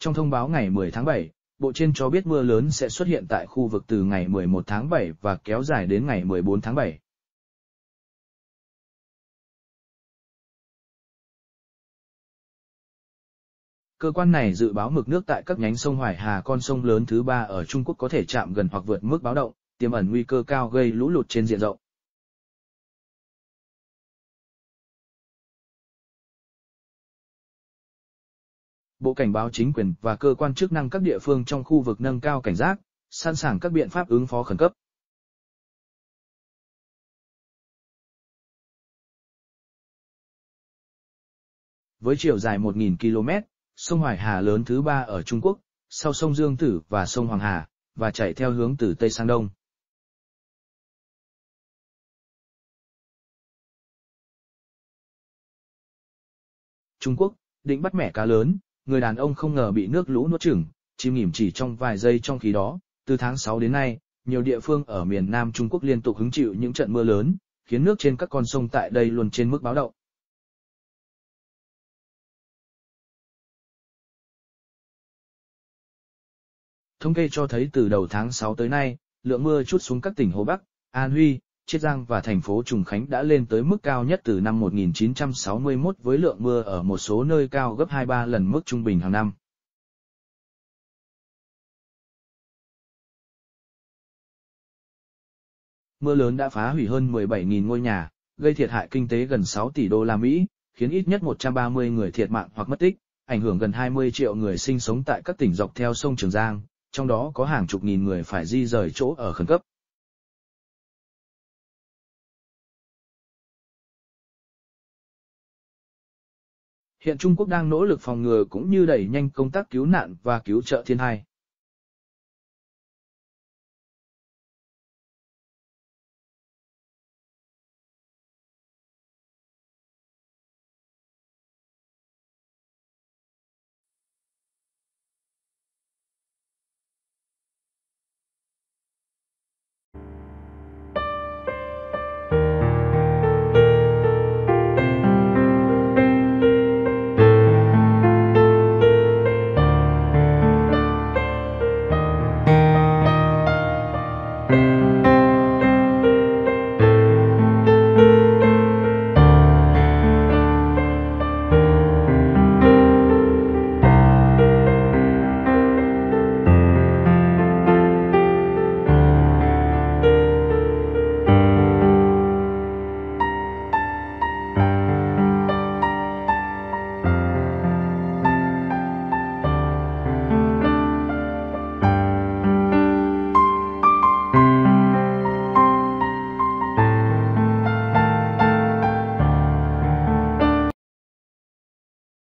Trong thông báo ngày 10 tháng 7, Bộ trên cho biết mưa lớn sẽ xuất hiện tại khu vực từ ngày 11 tháng 7 và kéo dài đến ngày 14 tháng 7. Cơ quan này dự báo mực nước tại các nhánh sông Hoài Hà con sông lớn thứ ba ở Trung Quốc có thể chạm gần hoặc vượt mức báo động, tiềm ẩn nguy cơ cao gây lũ lụt trên diện rộng. Bộ Cảnh báo chính quyền và cơ quan chức năng các địa phương trong khu vực nâng cao cảnh giác, sẵn sàng các biện pháp ứng phó khẩn cấp. Với chiều dài 1.000 km, sông Hoài Hà lớn thứ ba ở Trung Quốc, sau sông Dương Tử và sông Hoàng Hà, và chạy theo hướng từ Tây sang Đông. Trung Quốc, định bắt mẻ cá lớn, người đàn ông không ngờ bị nước lũ nuốt chửng, chìm nghỉm chỉ trong vài giây trong khí đó. Từ tháng 6 đến nay, nhiều địa phương ở miền Nam Trung Quốc liên tục hứng chịu những trận mưa lớn, khiến nước trên các con sông tại đây luôn trên mức báo động. Thống kê cho thấy từ đầu tháng 6 tới nay, lượng mưa chút xuống các tỉnh Hồ Bắc, An Huy, Chiết Giang và thành phố Trùng Khánh đã lên tới mức cao nhất từ năm 1961 với lượng mưa ở một số nơi cao gấp 2-3 lần mức trung bình hàng năm. Mưa lớn đã phá hủy hơn 17.000 ngôi nhà, gây thiệt hại kinh tế gần 6 tỷ đô la Mỹ, khiến ít nhất 130 người thiệt mạng hoặc mất tích, ảnh hưởng gần 20 triệu người sinh sống tại các tỉnh dọc theo sông Trường Giang, trong đó có hàng chục nghìn người phải di rời chỗ ở khẩn cấp. Hiện Trung Quốc đang nỗ lực phòng ngừa cũng như đẩy nhanh công tác cứu nạn và cứu trợ thiên tai.